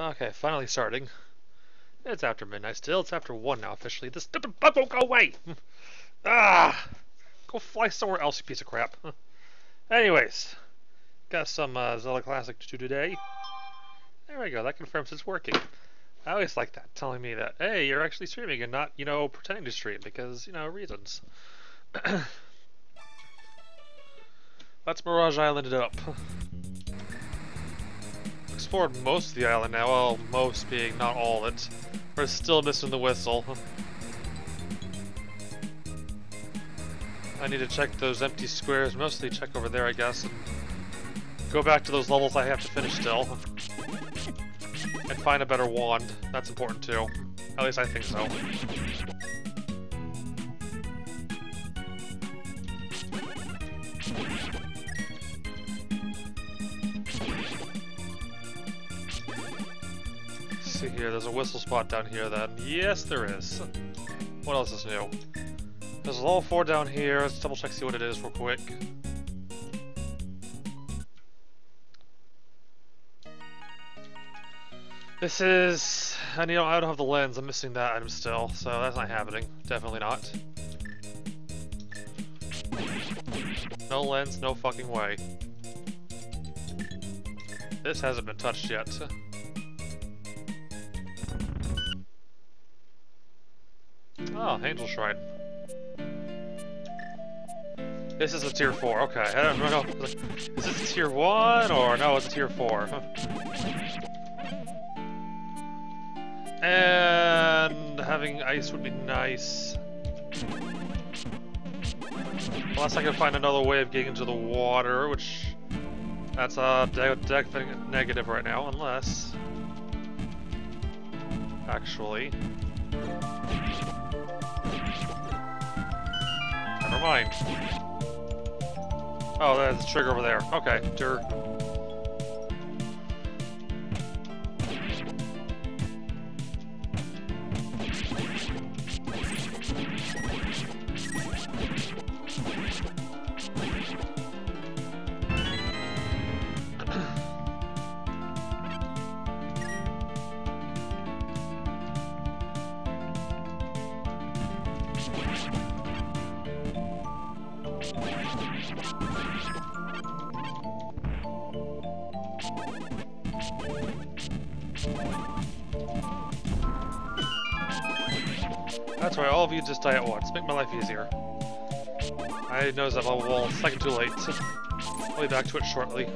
Okay, finally starting. It's after midnight still. It's after 1 now officially. This stupid bug won't go away! ah! Go fly somewhere else, you piece of crap. Anyways, got some uh, Zelda Classic to do today. There we go, that confirms it's working. I always like that, telling me that, hey, you're actually streaming and not, you know, pretending to stream because, you know, reasons. Let's Mirage Island it up explored most of the island now, well, most being not all of it. We're still missing the whistle. I need to check those empty squares, mostly check over there, I guess, and go back to those levels I have to finish still. And find a better wand. That's important too. At least I think so. See here, there's a whistle spot down here then. Yes, there is. What else is new? There's a level 4 down here. Let's double check see what it is real quick. This is... And you know, I don't have the lens. I'm missing that item still, so that's not happening. Definitely not. No lens, no fucking way. This hasn't been touched yet. Oh, Angel Shrine. This is a tier 4, okay. I don't know. Is this tier 1 or no, it's tier 4? and having ice would be nice. Unless I can find another way of getting into the water, which that's a deck negative right now, unless actually Never mind. Oh, there's a trigger over there. Okay, dirt. Once. Make my life easier. I noticed that level wall second too late. I'll be back to it shortly.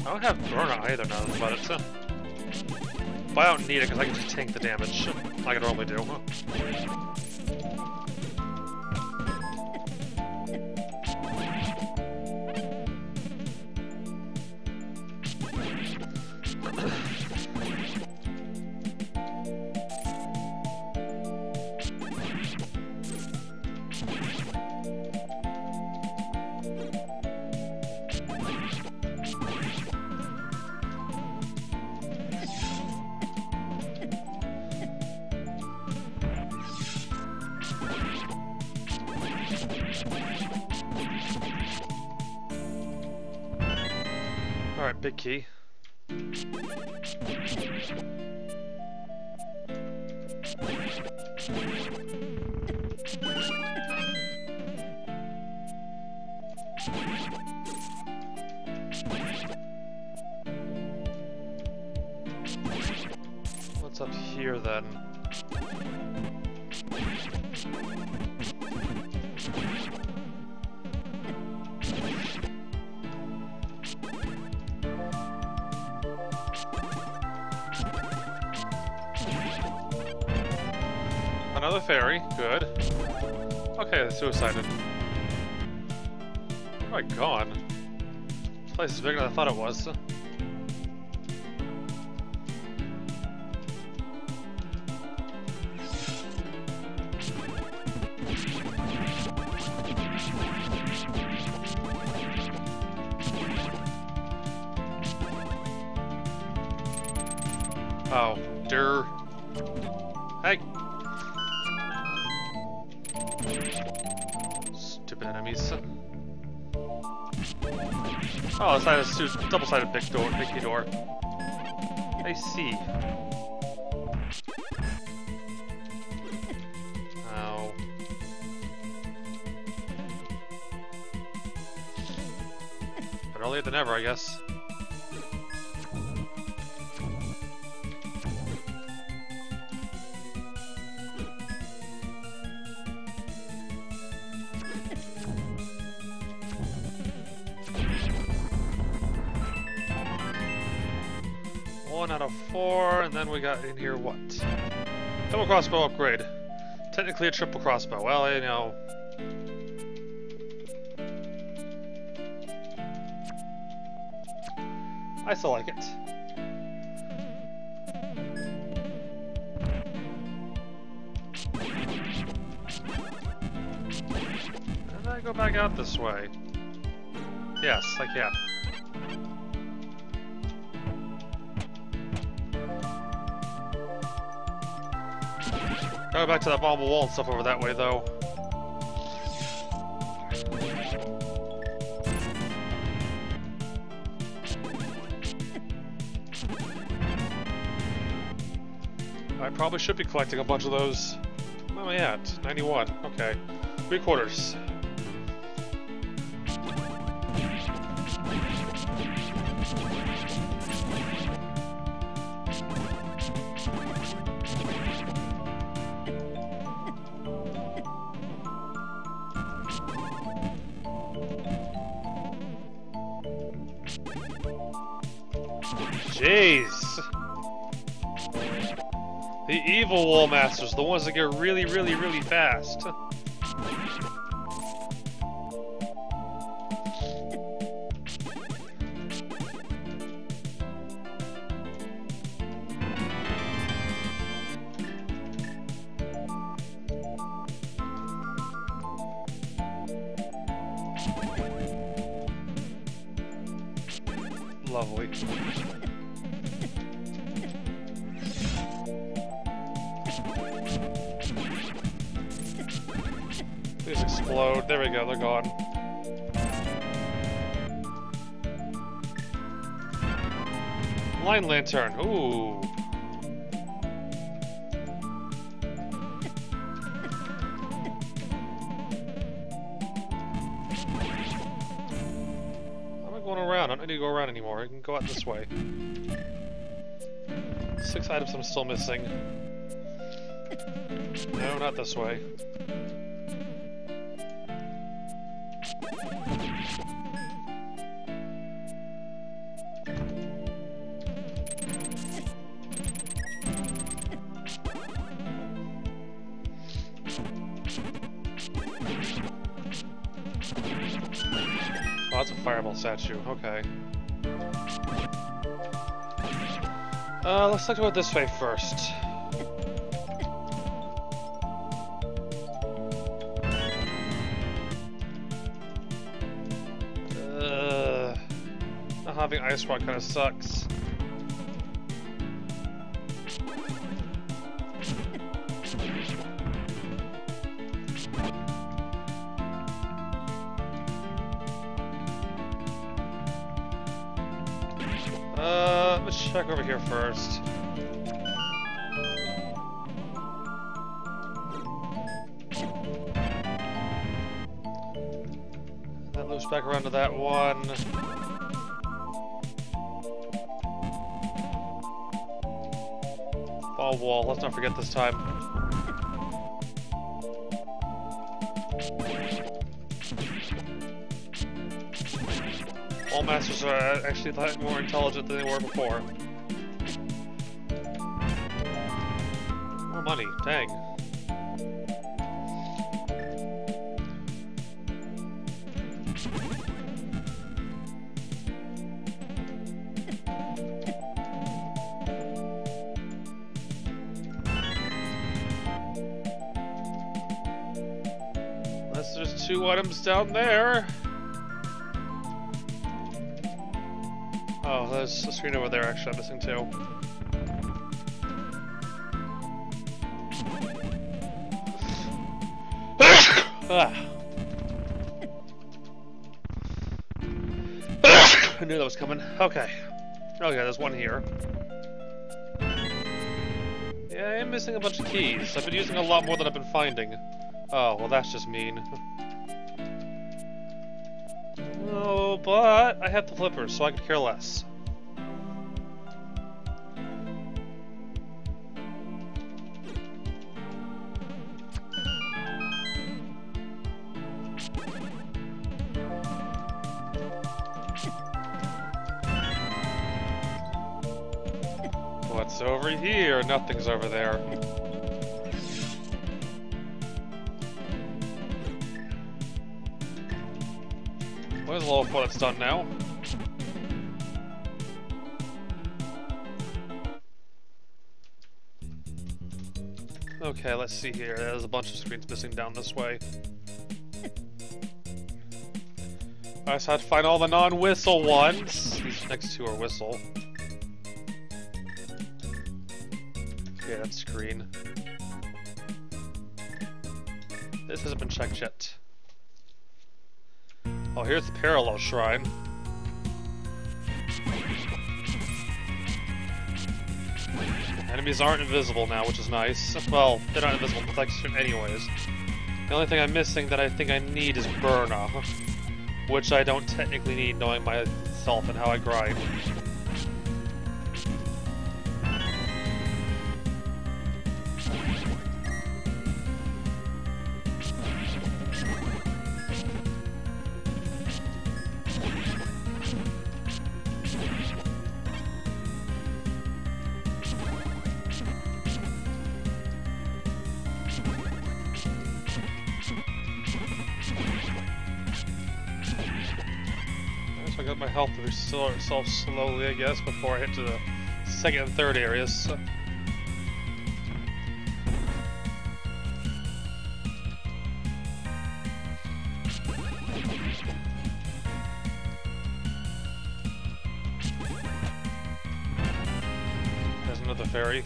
I don't have Burna either now but it's uh, But I don't need it because I can just tank the damage like I normally do. What's up here then? Another fairy, good. Okay, the suicided. Oh my god. This place is bigger than I thought it was. It's a double-sided big a triple crossbow. Well, you know. I still like it. And I go back out this way. Yes, I can. Go back to that marble wall and stuff over that way, though. I probably should be collecting a bunch of those. Where am I at? 91. Okay. Three quarters. The ones that go really, really, really fast. Lantern. Ooh. I'm not going around. I don't need to go around anymore. I can go out this way. Six items I'm still missing. No, not this way. Oh, that's a fireball statue. Okay. Uh, let's talk about this way first. Uh, not having ice rod kind of sucks. First. That loops back around to that one. Ball wall, let's not forget this time. Wallmasters are actually more intelligent than they were before. Money. Unless there's two items down there. Oh, there's a screen over there actually I'm missing too. Coming. Okay. Okay, there's one here. Yeah, I am missing a bunch of keys. I've been using a lot more than I've been finding. Oh, well that's just mean. Oh, but I have the flippers, so I could care less. Over? Nothing's over there. Where's the level 4 that's done now? Okay, let's see here. There's a bunch of screens missing down this way. I just had to find all the non-whistle ones. These next two are whistle. Okay, that screen. This hasn't been checked yet. Oh, here's the parallel shrine. Enemies aren't invisible now, which is nice. Well, they're not invisible texture anyways. The only thing I'm missing that I think I need is Burna. Which I don't technically need knowing myself and how I grind. Restore slowly, I guess, before I hit to the second and third areas. There's another fairy.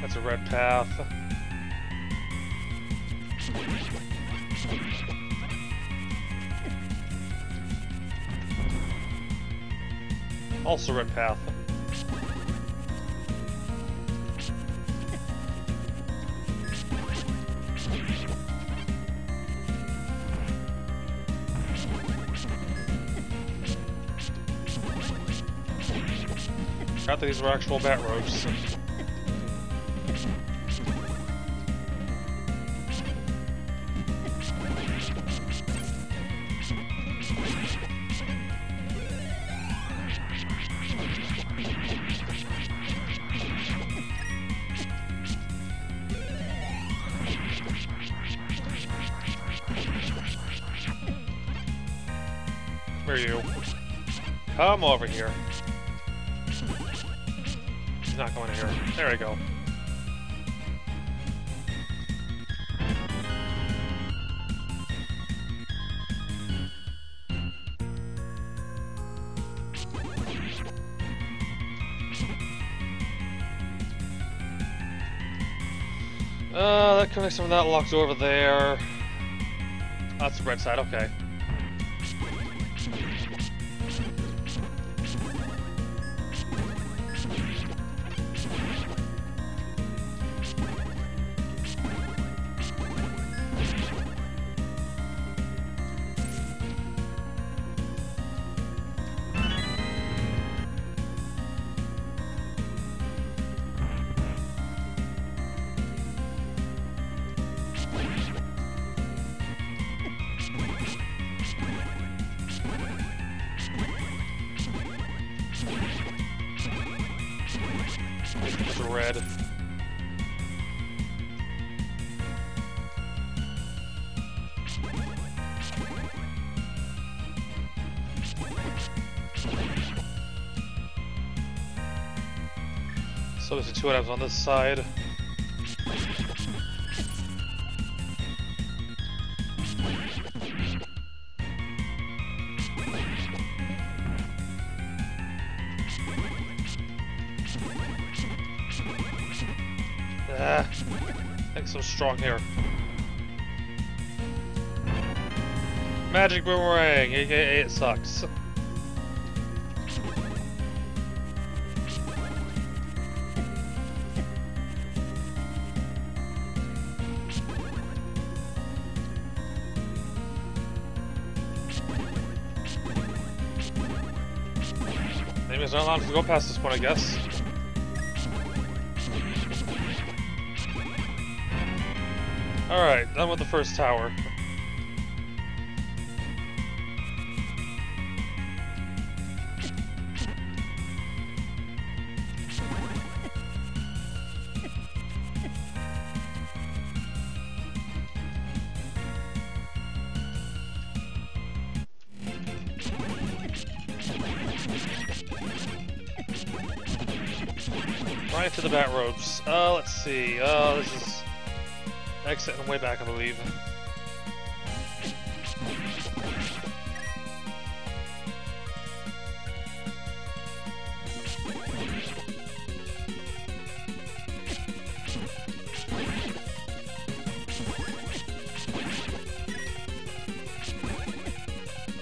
That's a red path. Also red path. These were actual bat ropes. Over here. He's not going here. There we go. Uh, that connects from that locked over there. That's the red side, okay. So there's the two items on this side. Ah, thanks some strong hair. Magic Boomerang, aka it sucks. Go past this point, I guess. Alright, done with the first tower. See. Uh, this is exit and way back, I believe.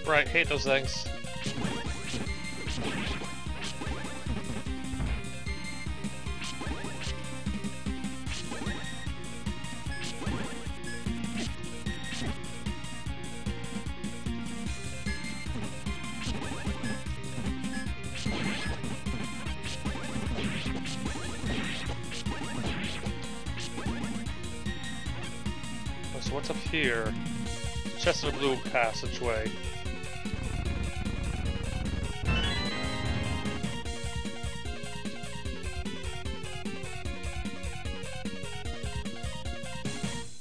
Right, hate those things. Blue passageway.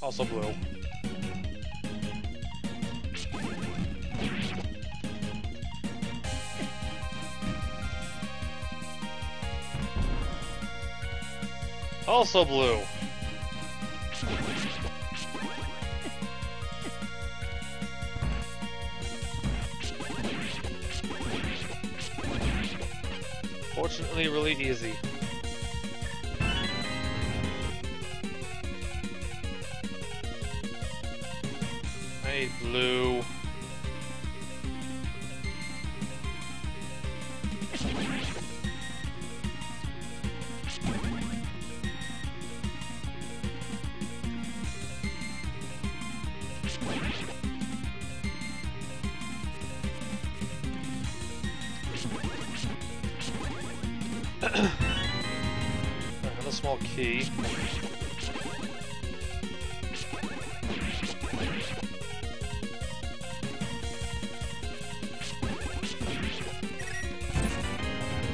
Also blue. Also blue.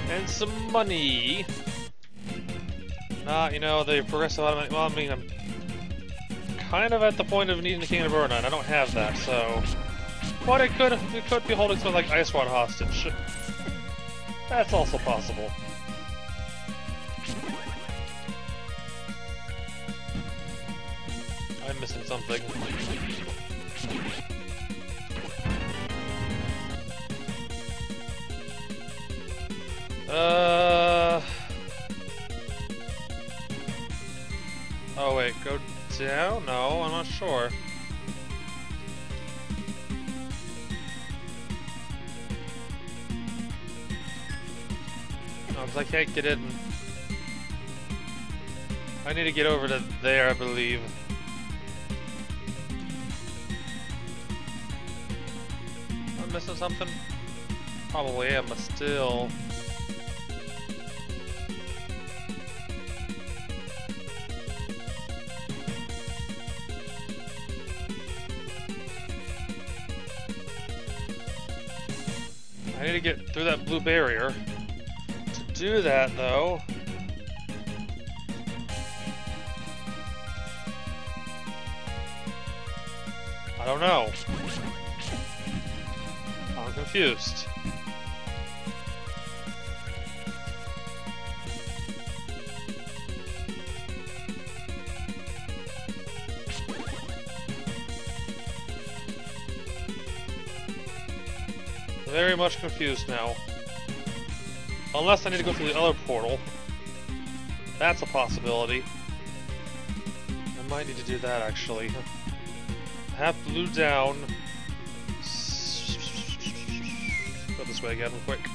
And some money. Nah, you know, the progressive automatic. Well, I mean, I'm kind of at the point of needing the King of Burn, and I don't have that, so. But it could, it could be holding something like Ice Rod hostage. That's also possible. I'm missing something. Uh. Oh wait, go down? No, I'm not sure. No, I can't get in. I need to get over to there, I believe. Am I missing something? Probably am, but still. Blue barrier. To do that, though... I don't know. I'm confused. Very much confused now. Unless I need to go through the other portal. That's a possibility. I might need to do that actually. Half blue down. Go this way again real quick.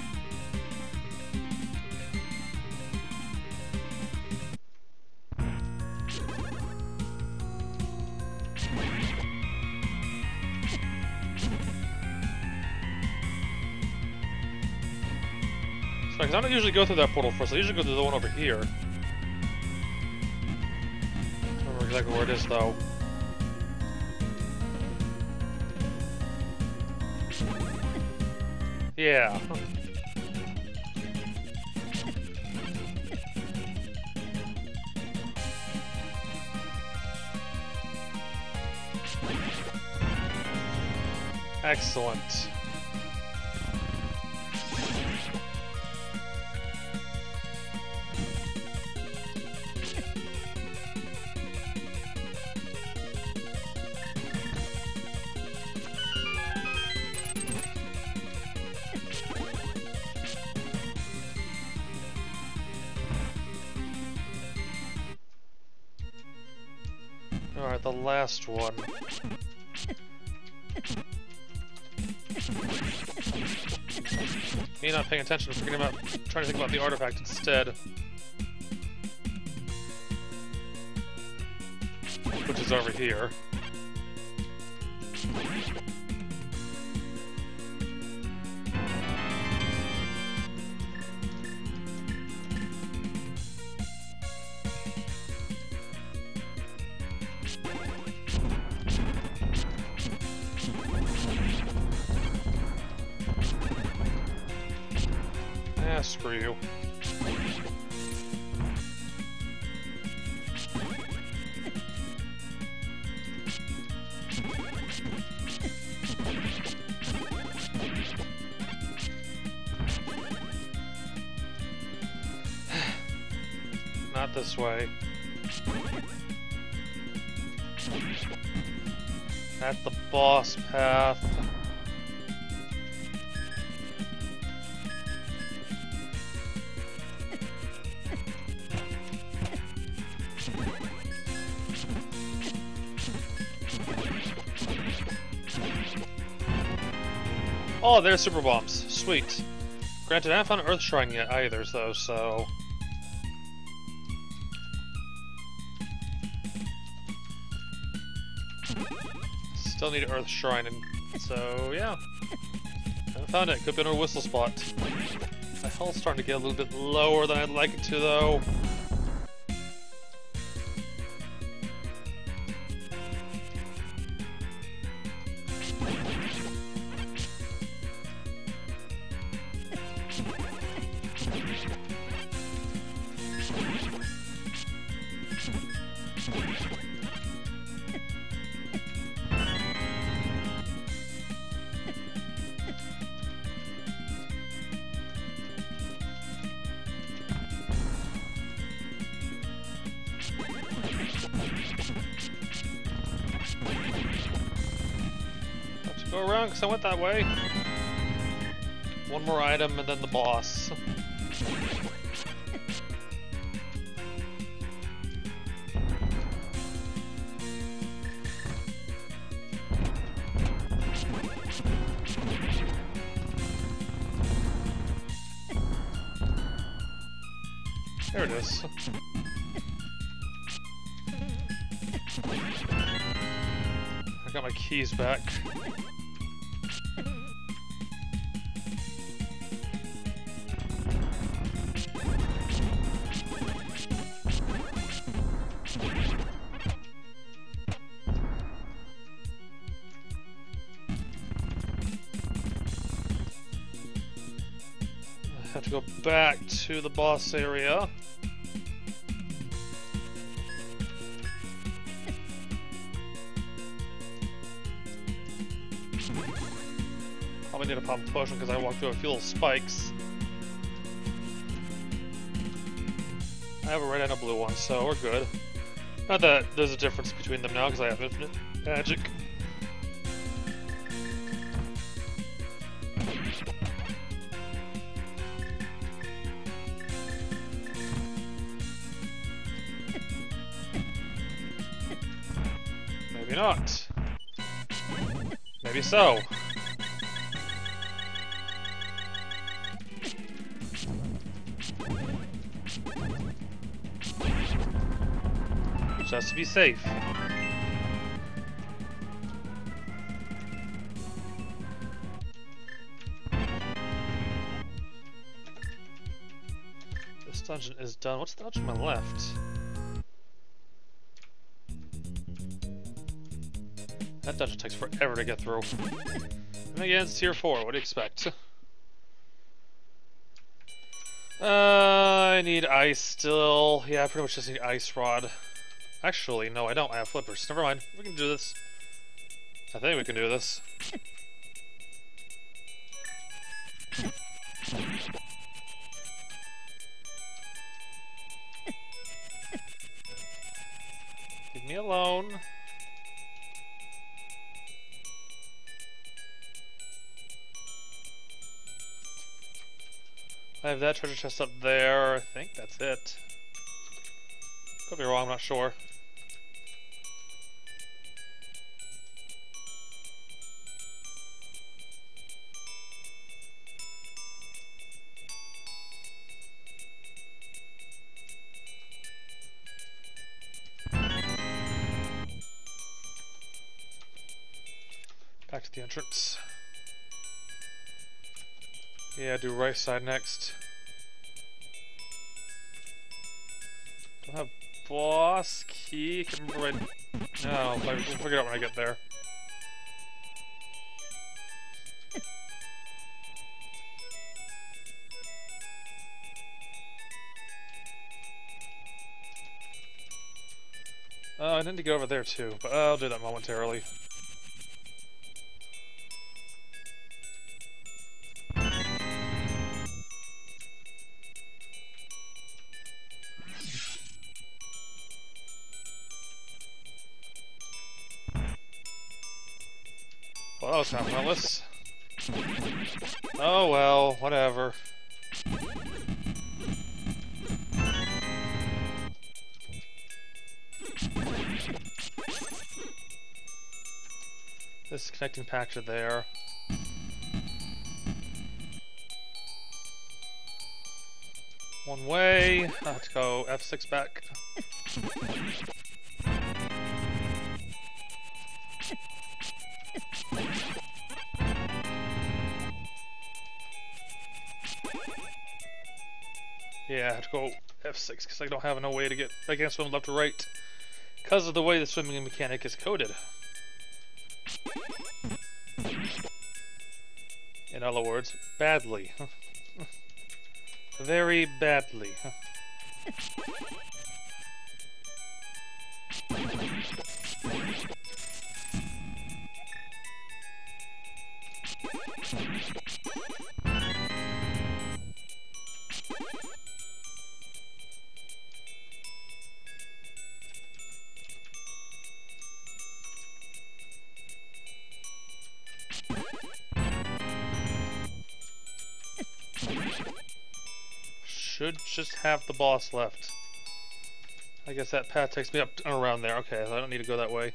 Because I don't usually go through that portal first, I usually go through the one over here. I don't remember exactly where it is, though. Yeah. Excellent. Last one. Me not paying attention, forgetting about trying to think about the artifact instead. Which is over here. Not this way. At the boss path. Oh, there's super bombs. Sweet. Granted, I haven't found Earth Shrine yet either, though, so... Still need Earth Shrine, and so, yeah. I found it. Could be a whistle spot. My health's starting to get a little bit lower than I'd like it to, though. I went that way. One more item and then the boss. There it is. I got my keys back. Go back to the boss area. Probably need to pop a potion because I walked through a few little spikes. I have a red and a blue one, so we're good. Not that there's a difference between them now because I have infinite magic. So. Just be safe. This dungeon is done. What's the dungeon on my left? Dungeon takes forever to get through. And again, it's tier 4. What do you expect? Uh, I need ice still. Yeah, I pretty much just need ice rod. Actually, no, I don't. I have flippers. Never mind. We can do this. I think we can do this. Leave me alone. I have that treasure chest up there. I think that's it. Could be wrong, I'm not sure. Back to the entrance. Yeah, do right side next. Don't have boss key. Can remember my. No, we'll figure it out when I get there. Oh, I need to go over there too, but I'll do that momentarily. Pointless. Oh well, whatever. This connecting pack to there. One way. I have to go F6 back. Go F6 because I don't have no way to get, I can't swim left or right because of the way the swimming mechanic is coded. In other words, badly. Very badly. Should just have the boss left. I guess that path takes me up around there. Okay, I don't need to go that way.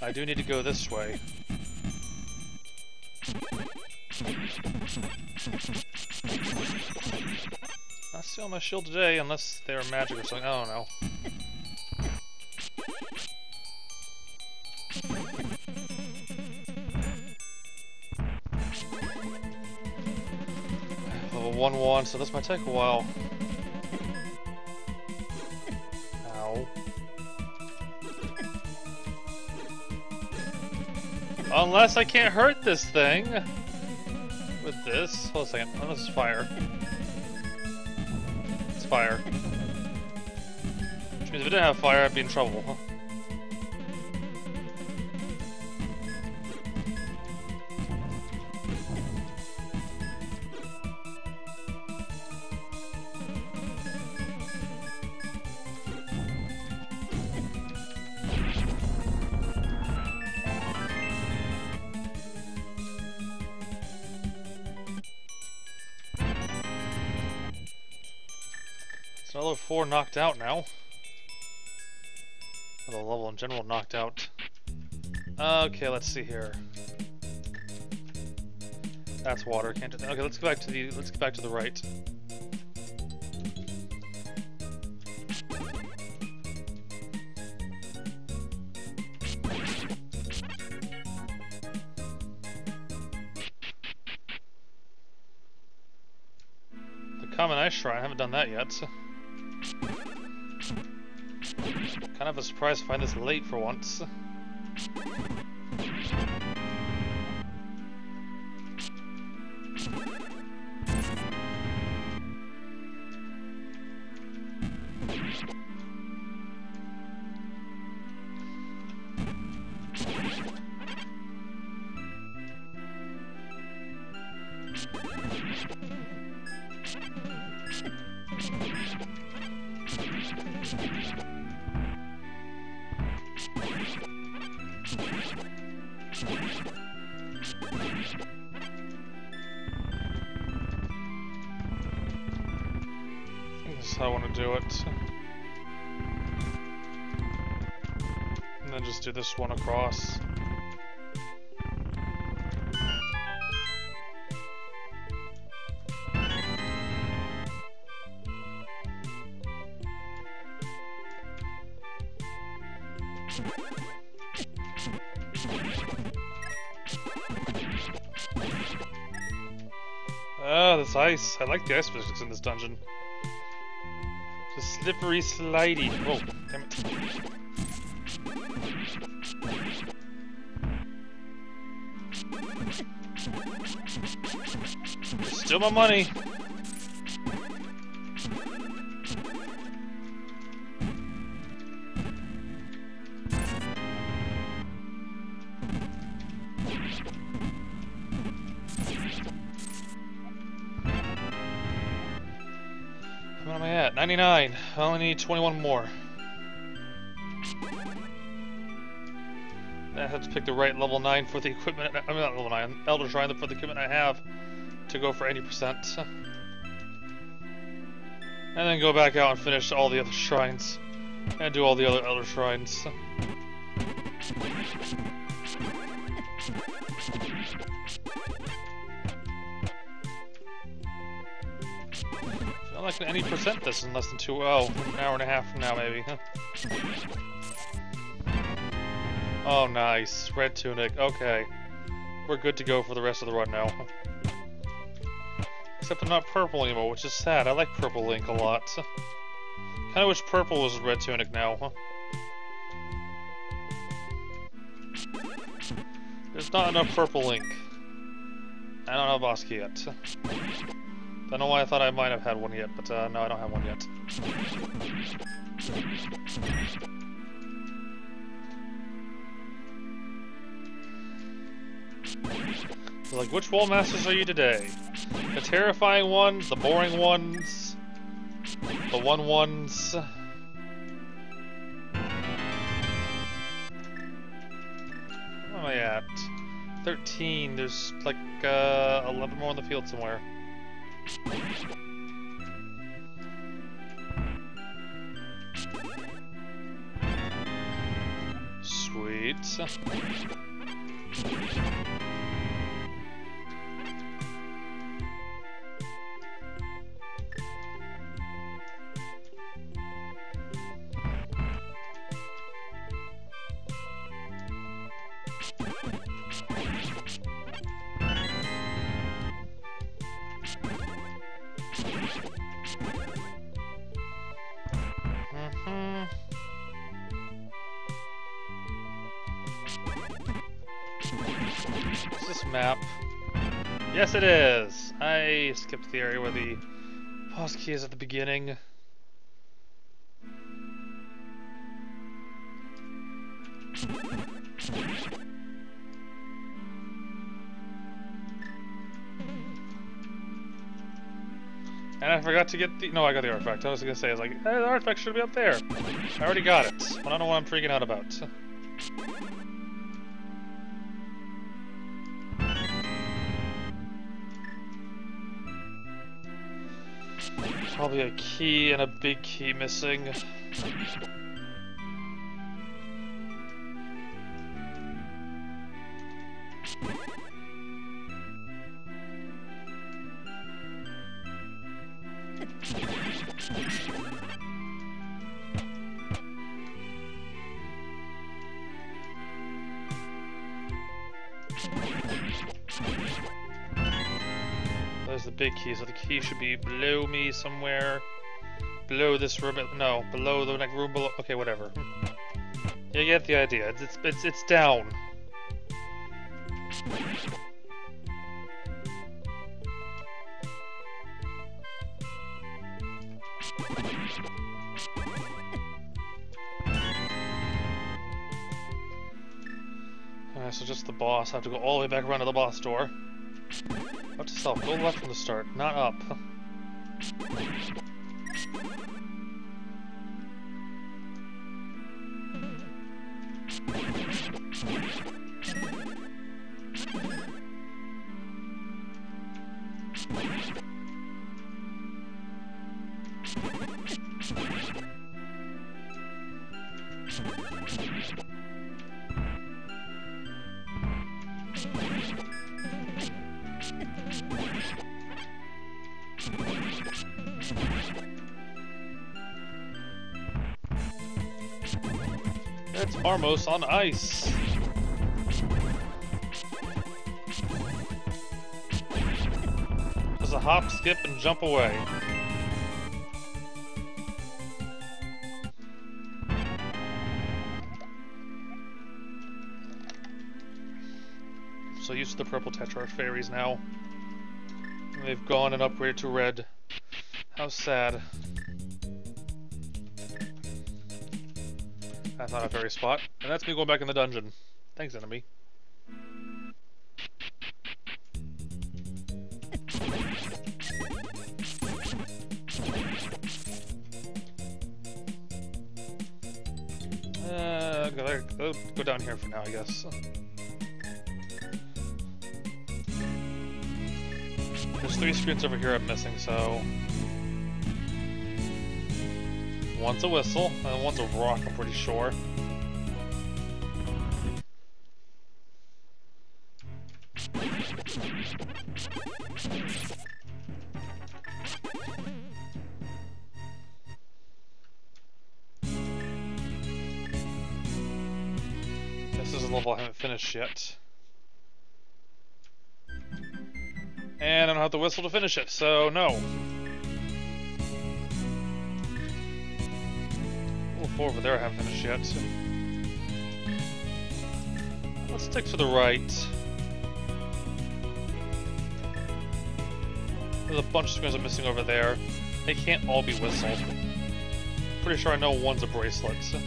I do need to go this way. Not steal my shield today unless they're magic or something. I don't know. Level 1 1, so this might take a while. Ow. Unless I can't hurt this thing with this. Hold a second. Oh, this is fire. It's fire. Which means if it didn't have fire, I'd be in trouble, knocked out now. The level in general knocked out. Okay, let's see here. That's water. Can't. Okay, let's go back to the. Let's get back to the right. The Common Ice Shrine. I haven't done that yet. Kind of a surprise to find this late for once. I like the ice physics in this dungeon. Just slippery slidey. Whoa, damn it. Still my money. 29. I only need 21 more. I have to pick the right level 9 for the equipment. I mean, not level 9, Elder Shrine for the equipment I have to go for 80%. And then go back out and finish all the other shrines. And do all the other Elder Shrines. Like any percent this in less than two, oh, an hour and a half from now maybe. oh, nice. Red tunic. Okay. We're good to go for the rest of the run now. Except I'm not purple anymore, which is sad. I like purple Link a lot. Kinda wish purple was red tunic now. Huh? There's not enough purple Link. I don't have boss key yet. Don't know why I thought I might have had one yet, but uh, no, I don't have one yet. like, which Wallmasters are you today? The terrifying ones, the boring ones, the one ones. Where am I at? 13. There's like uh, 11 more on the field somewhere. Sweet. Is this map? Yes, it is! I skipped the area where the boss key is at the beginning. And I forgot to get the- no, I got the artifact. I was gonna say, I was like, hey, the artifact should be up there. I already got it. I don't know what I'm freaking out about. Probably a key and a big key missing. Somewhere. Below this room, no, below the next room below, okay, whatever. You get the idea, it's, it's, it's, it's down. Alright, so just the boss. I have to go all the way back around to the boss door. What to self? Go left from the start, not up. It's Armos on ice. Just a hop, skip, and jump away. So used to the purple Tetrarch fairies now. They've gone and upgraded to red. How sad. That's not a fairy spot. And that's me going back in the dungeon. Thanks, enemy. Uh, go, down here for now, I guess. There's three screens over here I'm missing, so... One's a whistle, and one's a rock, I'm pretty sure. This is a level I haven't finished yet. And I don't have the whistle to finish it, so no. Level 4 over there I haven't finished yet. So. Let's stick to the right. There's a bunch of screens I'm missing over there. They can't all be whistled. Pretty sure I know one's a bracelet. So.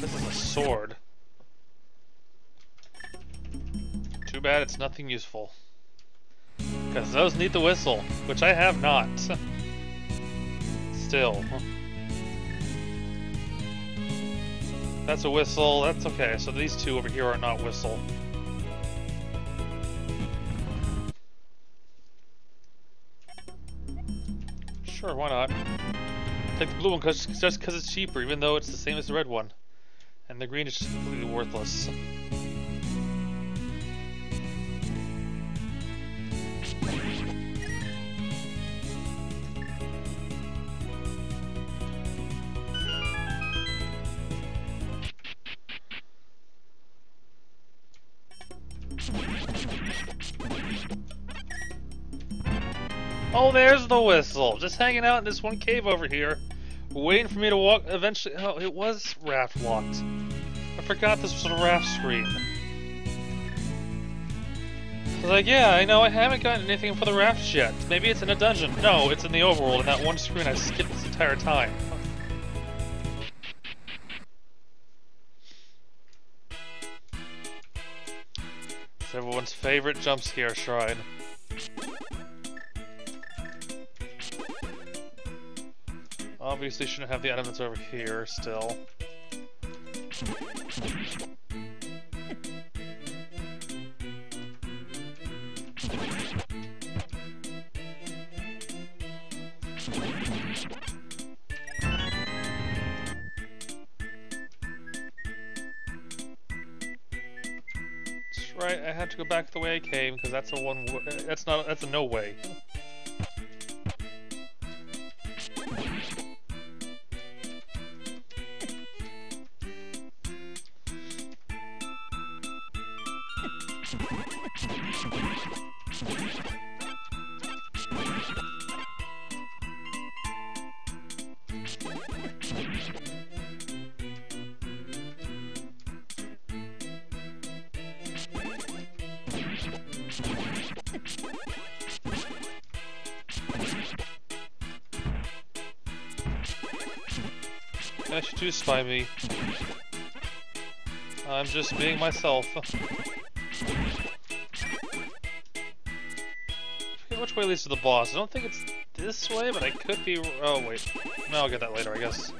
This is a sword. Bad it's nothing useful. Because those need the whistle, which I have not. Still. That's a whistle, that's okay. So these two over here are not whistle. Sure, why not? Take the blue one cause, just because it's cheaper, even though it's the same as the red one. And the green is just completely worthless. Whistle! Just hanging out in this one cave over here, waiting for me to walk. Eventually, oh, it was raft locked. I forgot this was a raft screen. I was like, yeah, I know I haven't gotten anything for the rafts yet. Maybe it's in a dungeon. No, it's in the overworld, and that one screen I skipped this entire time. It's everyone's favorite jump scare shrine. Obviously shouldn't have the elements over here still. That's right, I had to go back the way I came, because that's a one that's not- that's a no way. Spy me. I'm just being myself. which way leads to the boss. I don't think it's this way, but I could be... Oh, wait. No, I'll get that later, I guess.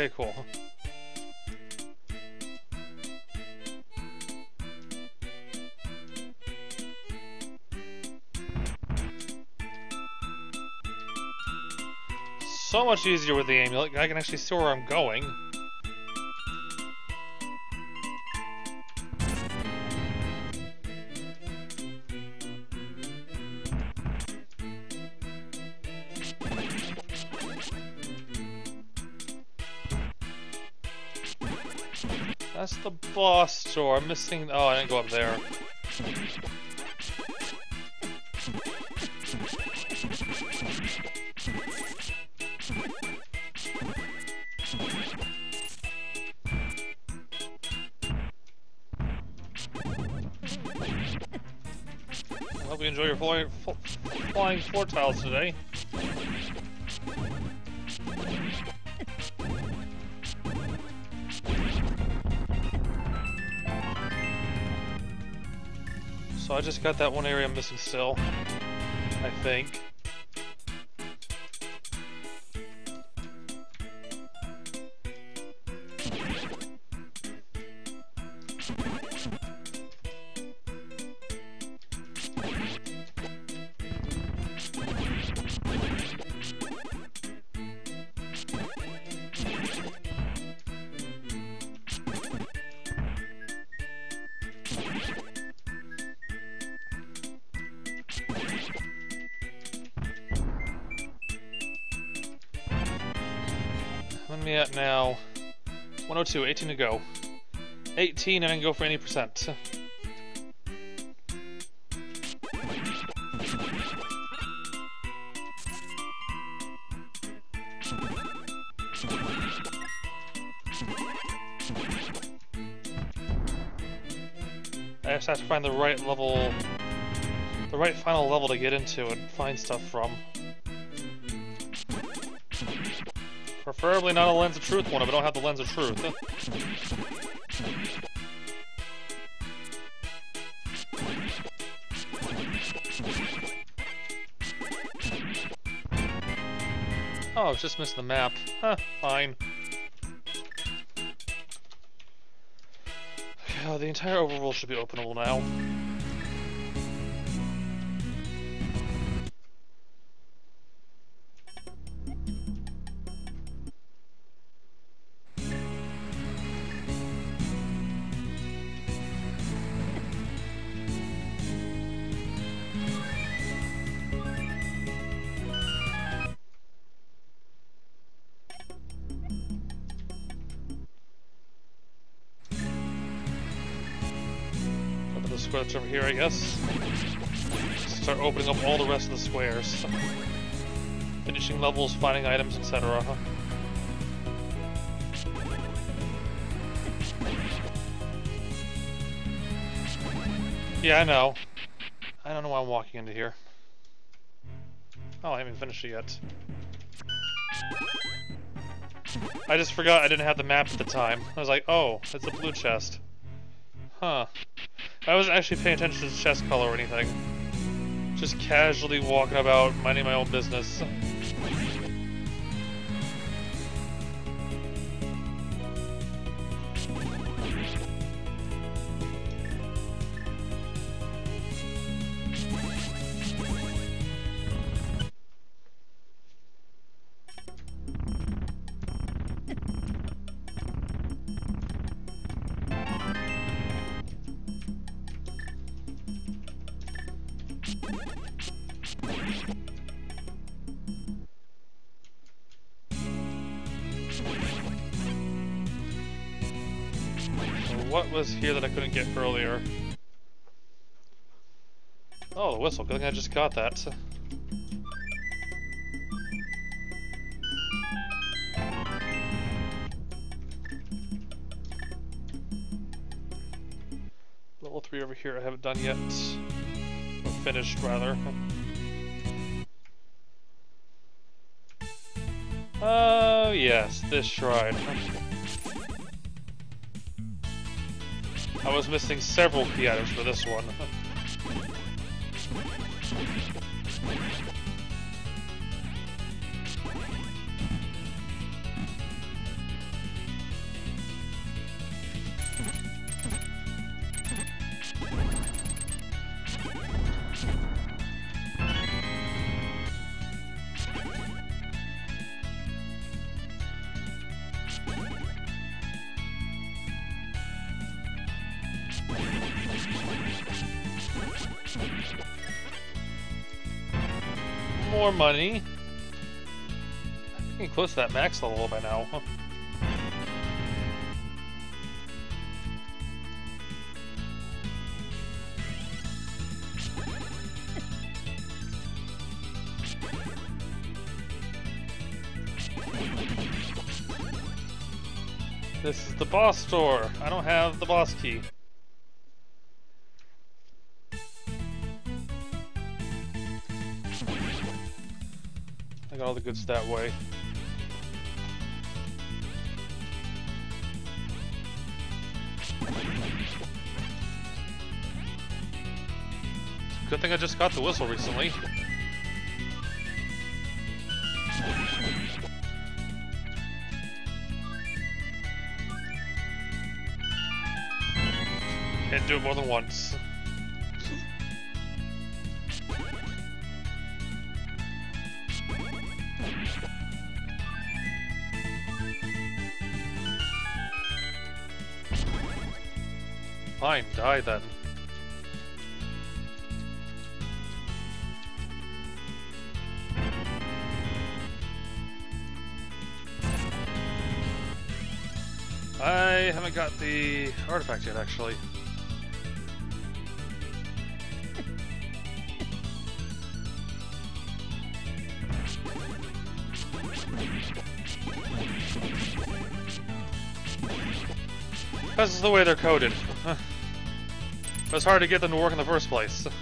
Okay, cool. So much easier with the amulet. I can actually see where I'm going. I'm missing. Oh, I didn't go up there. I hope you enjoy your flying, flying floor tiles today. I just got that one area missing still, I think. 18 to go. 18 and can go for any percent. I just have to find the right level, the right final level to get into and find stuff from. Preferably not a Lens of Truth one if I don't have the Lens of Truth. Just missing the map. Huh, fine. Oh, the entire overworld should be openable now. Open square that's over here, I guess. Start opening up all the rest of the squares. Finishing levels, finding items, etc. Yeah, I know. I don't know why I'm walking into here. Oh, I haven't finished it yet. I just forgot I didn't have the map at the time. I was like, oh, it's a blue chest. Huh. I wasn't actually paying attention to chest color or anything. Just casually walking about, minding my own business. Whistle. Good thing I just got that. Level 3 over here I haven't done yet. Or finished, rather. Oh, yes, this shrine. I was missing several key items for this one. Spider-Man! More money. I'm getting close to that max level by now. This is the boss door. I don't have the boss key. The goods that way. Good thing I just got the whistle recently. Can't do it more than once. Die then. I haven't got the artifact yet, actually. This is the way they're coded. It's hard to get them to work in the first place.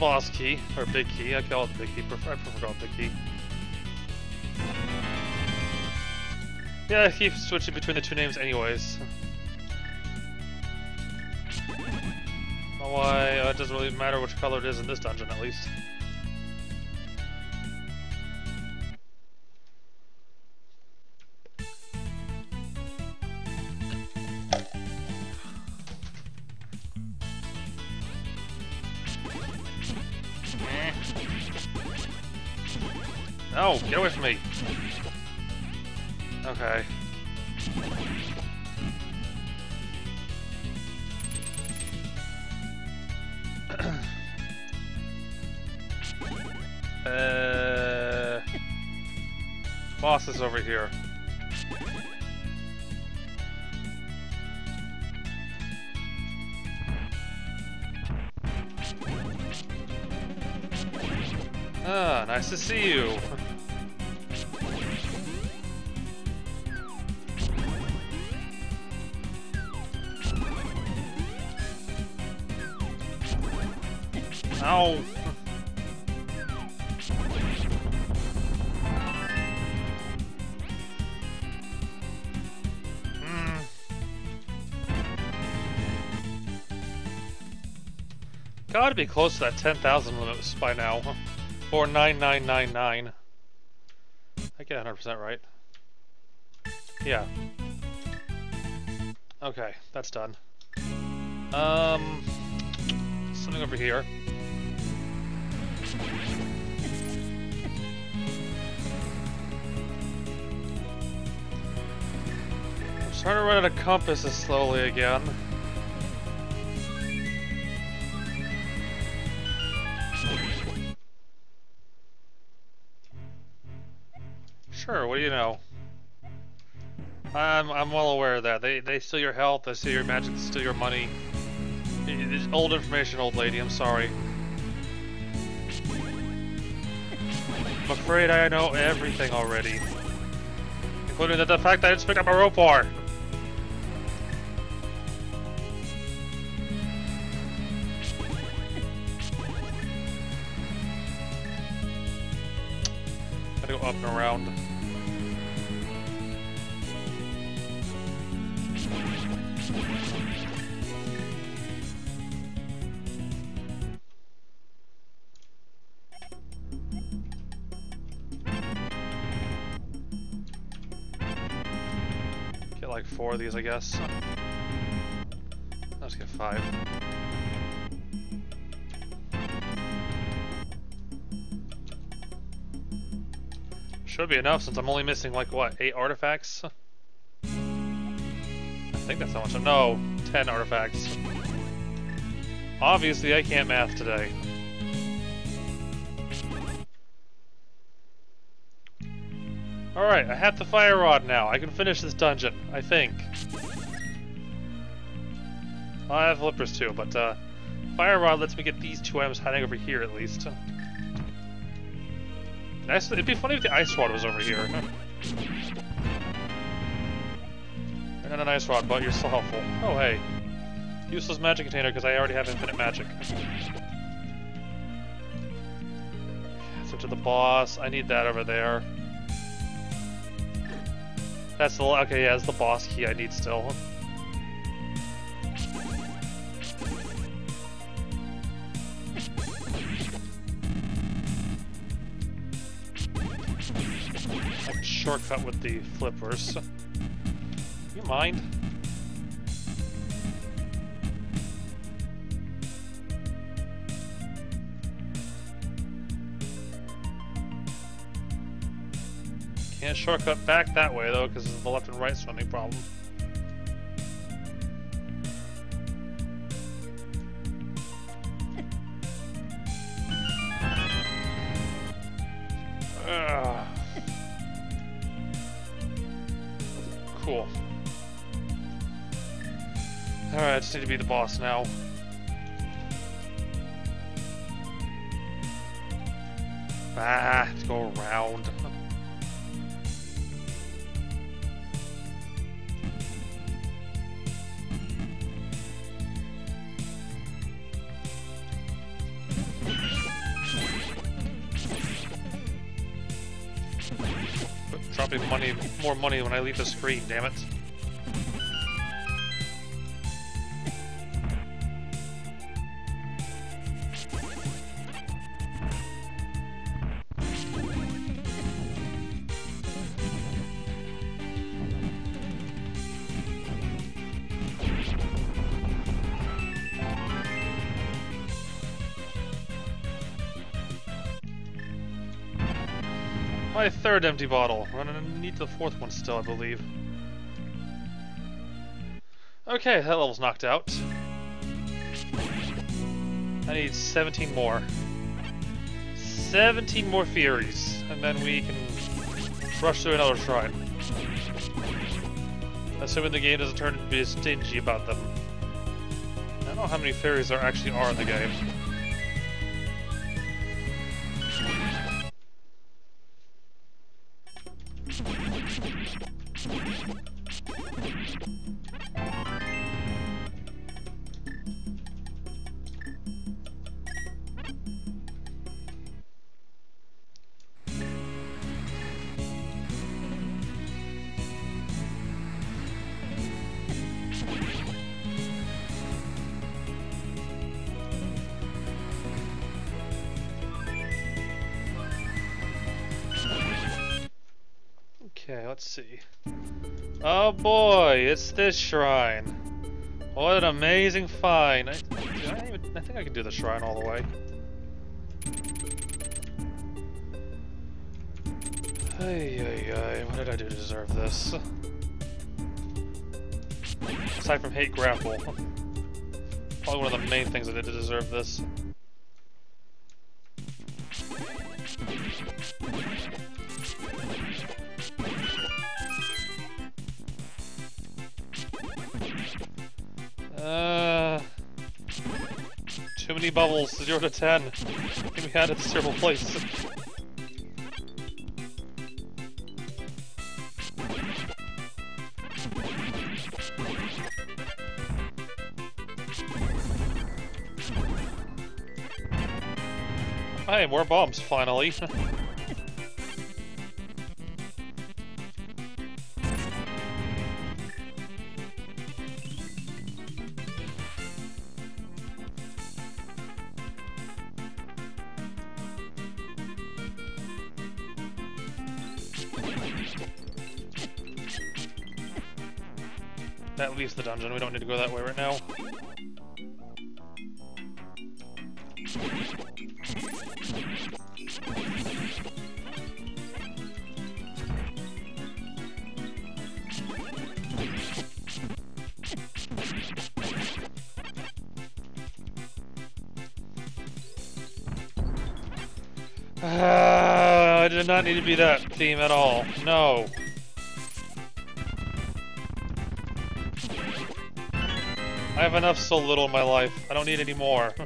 boss key, or big key. I call it big key. I it big key. Yeah, I keep switching between the two names anyways. Why? Uh, it doesn't really matter which color it is in this dungeon, at least. No, get away from me. Okay. uh, boss is over here. Ah, nice to see you. Hmm. Gotta be close to that 10,000 limit by now. Or 9999. I get 100% right. Yeah. Okay, that's done. Um, something over here. I'm starting to run out of compasses slowly again. Sure, what do you know? I'm I'm well aware of that. They they steal your health, they steal your magic, they steal your money. It's old information, old lady. I'm sorry. I'm afraid I know everything already, including the, the fact that I just picked up a rope bar. Gotta go up and around. Get like four of these, I guess. Let's get five. Should be enough since I'm only missing like what, eight artifacts? I think that's how much. No, ten artifacts. Obviously, I can't math today. Alright, I have the fire rod now. I can finish this dungeon, I think. I have flippers too, but uh, fire rod lets me get these two items hiding over here at least. It'd be funny if the ice rod was over here. You're not an ice rod, but you're still helpful. Oh hey, useless magic container because I already have infinite magic. So to the boss, I need that over there. That's the okay. Yeah, that's the boss key I need still. Shortcut with the flippers. You mind? Can't shortcut back that way though, because of the left and right swimming problem. Ugh. Ah. Cool. Alright, I just need to be the boss now. Ah, let's go around. More money when I leave the screen, damn it. Third empty bottle. Running need the fourth one still, I believe. Okay, that level's knocked out. I need 17 more. 17 more Furies, and then we can rush through another shrine. Assuming the game doesn't turn to be stingy about them. I don't know how many Furies there actually are in the game. Okay, let's see. Oh boy, it's this shrine. What an amazing find. I, I, even, I think I can do the shrine all the way. Ay, ay, ay, what did I do to deserve this? Aside from hate grapple. Probably one of the main things I did to deserve this. Uh, too many bubbles. Zero to ten. Get me out of this terrible place. Hey, more bombs, finally. leaves the dungeon, we don't need to go that way right now. Uh, I did not need to be that theme at all. No. I have enough so little in my life. I don't need any more.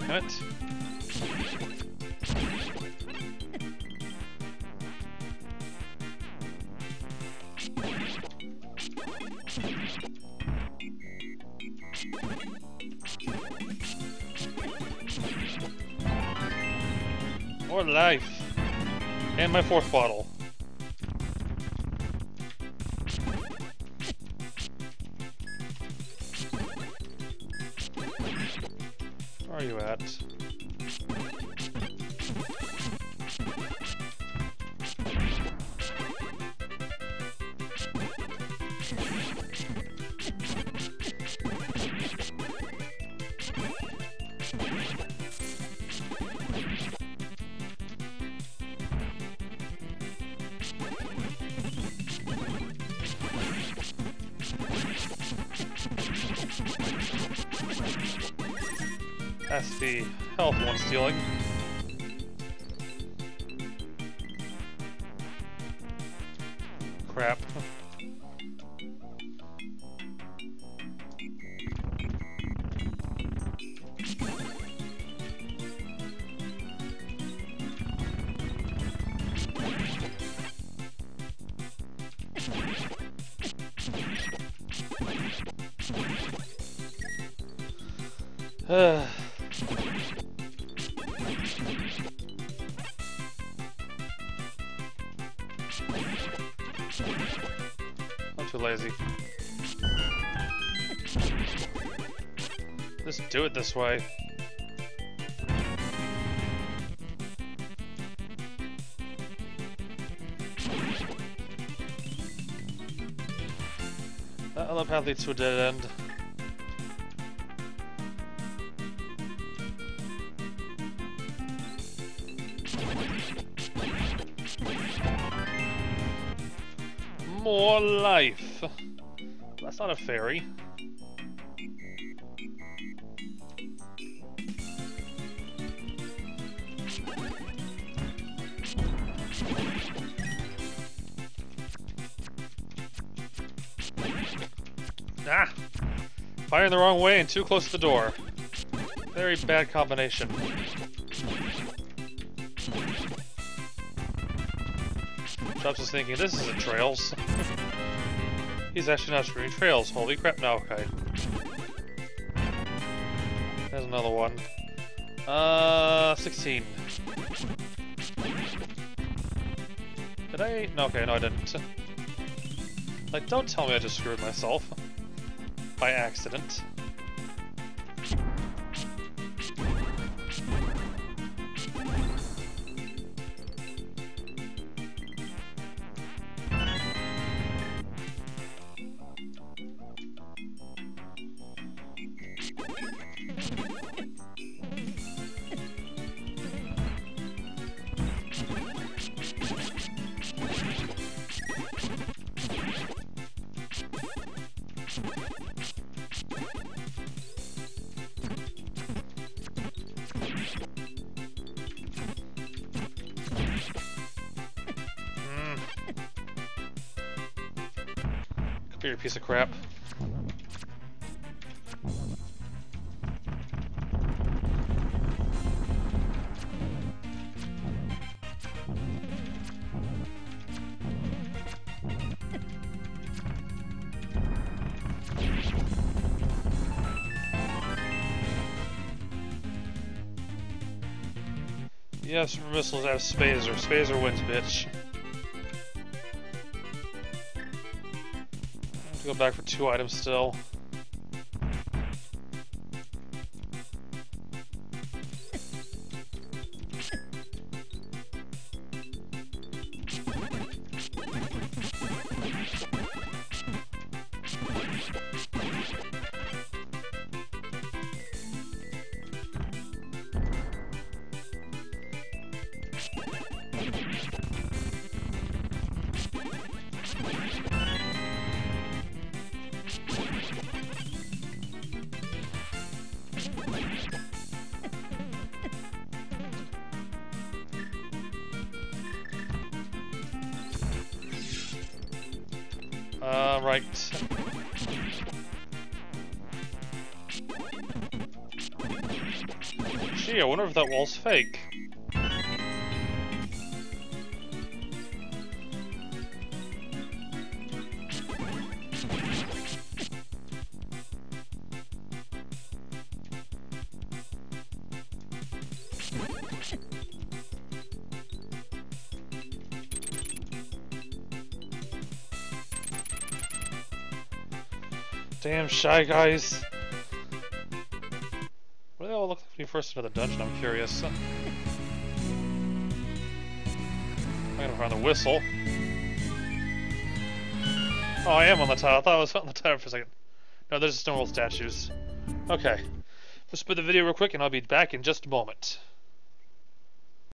Damn it. Life. And my fourth bottle. One this way. That'll path leads to a dead end. More life! That's not a fairy. Firing the wrong way and too close to the door. Very bad combination. Chops is thinking, this isn't Trails. He's actually not screwing Trails. Holy crap, no, okay. There's another one. Uh, 16. Did I? No, okay, no I didn't. Like, don't tell me I just screwed myself. By accident. Piece of crap. Yes, missiles have Spazer. Spazer wins, bitch. Go back for two items still. Wonder if that wall's fake. Damn shy guys. First enter the dungeon? I'm curious. I'm gonna find the whistle. Oh, I am on the tile. I thought I was on the tile for a second. No, there's just no statues. Okay. Let's put the video real quick and I'll be back in just a moment.